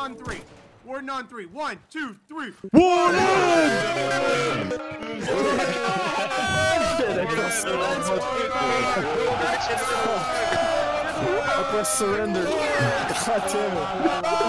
On three. Warden on three. One, two, three. Warden! I press surrender. God damn it.